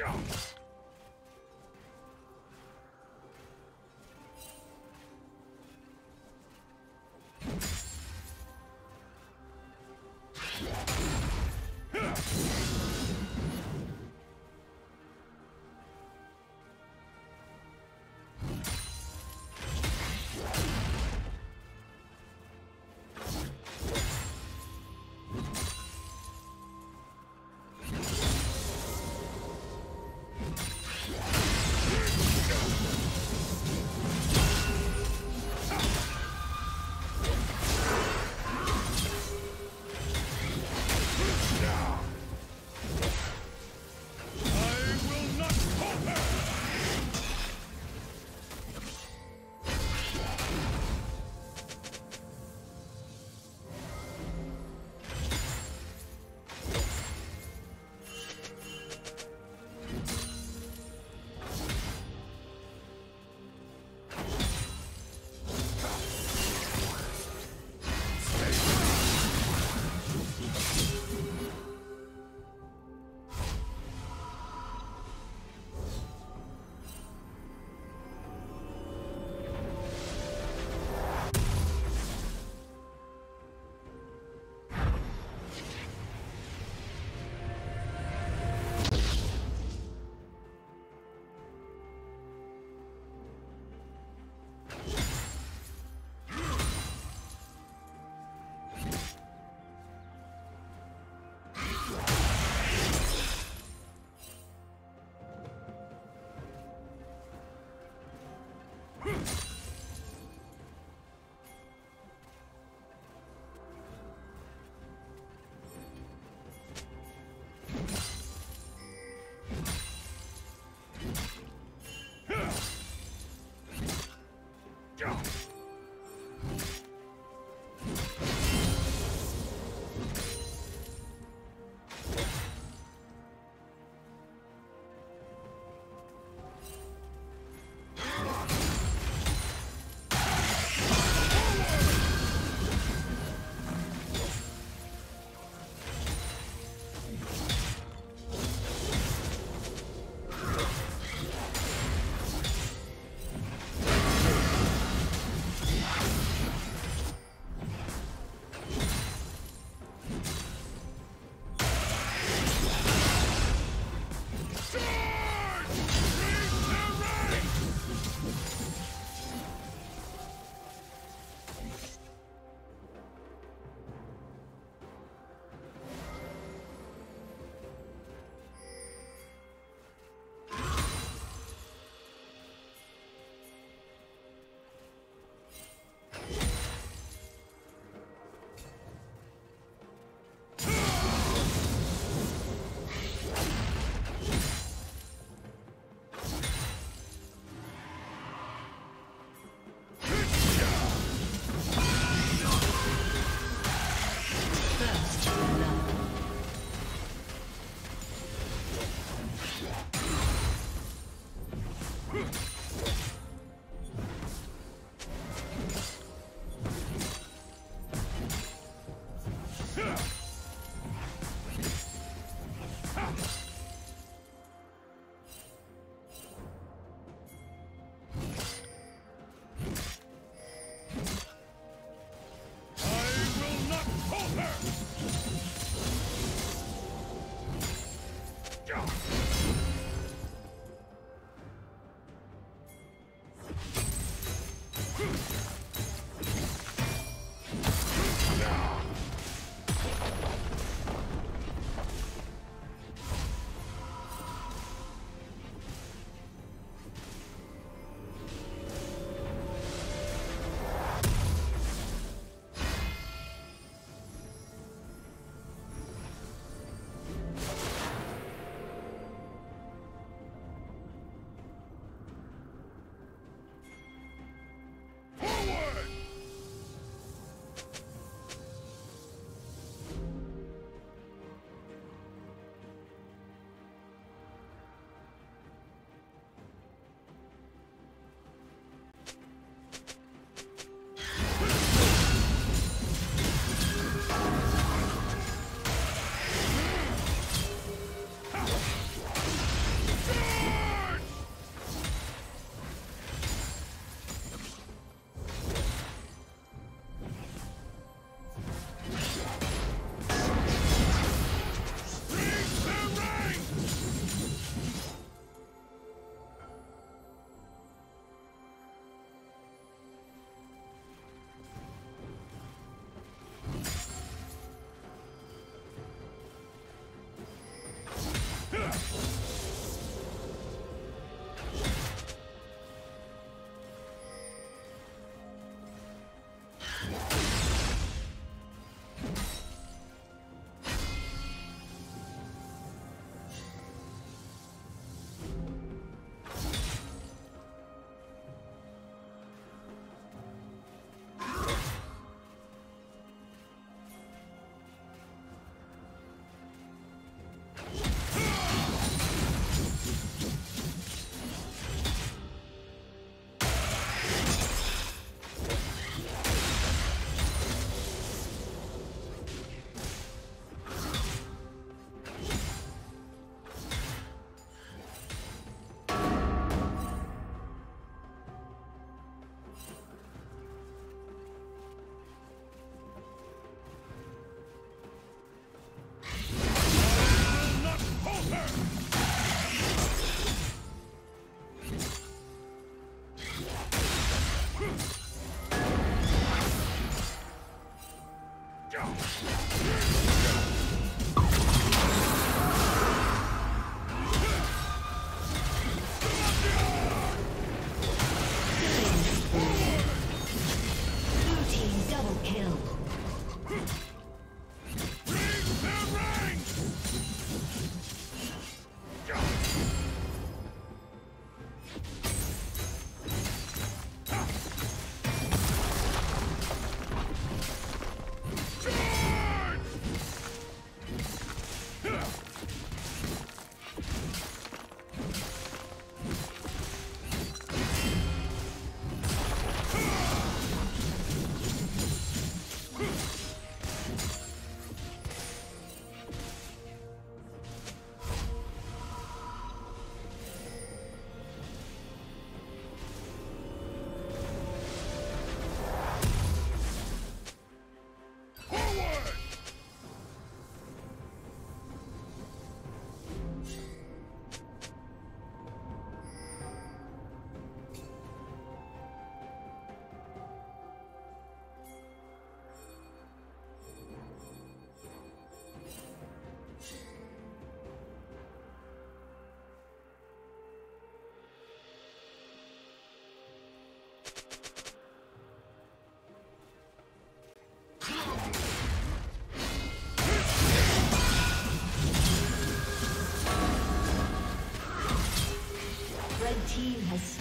Jump! now.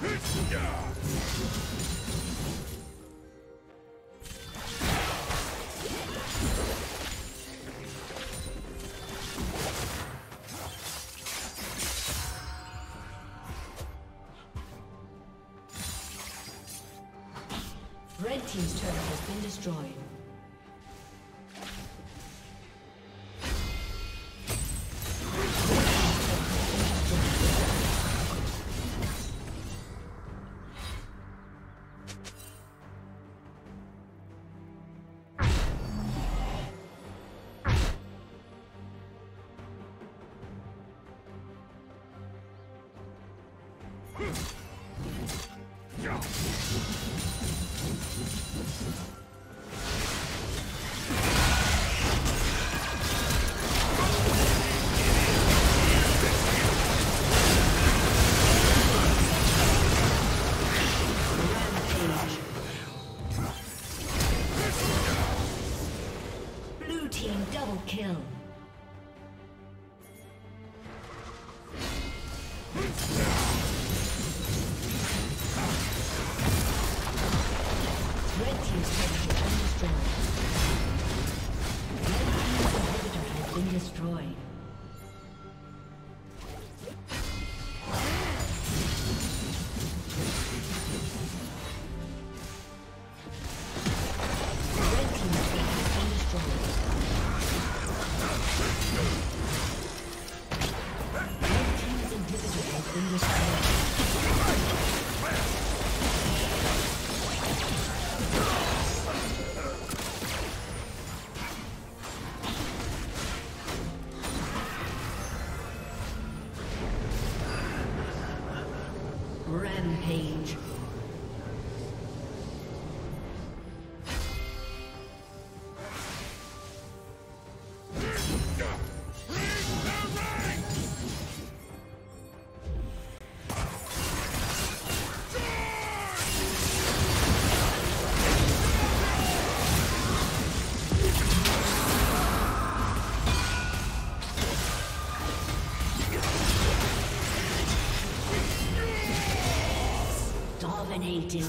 Yeah! Dominating.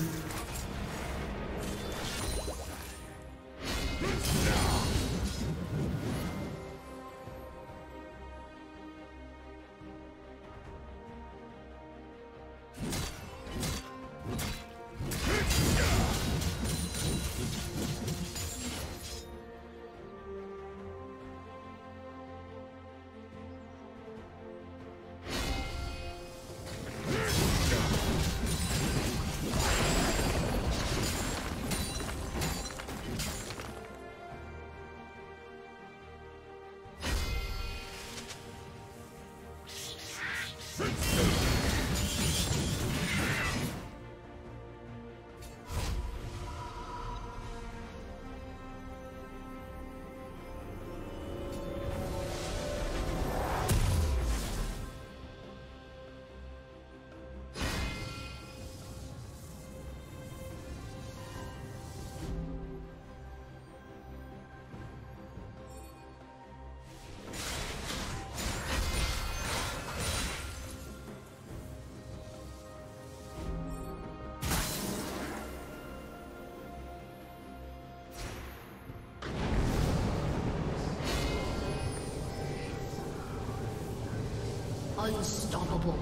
Unstoppable.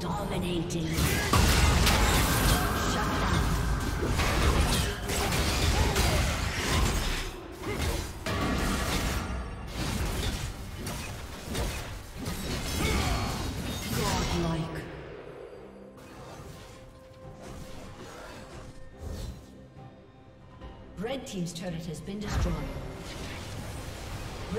Dominating. Shut down. Red Team's turret has been destroyed.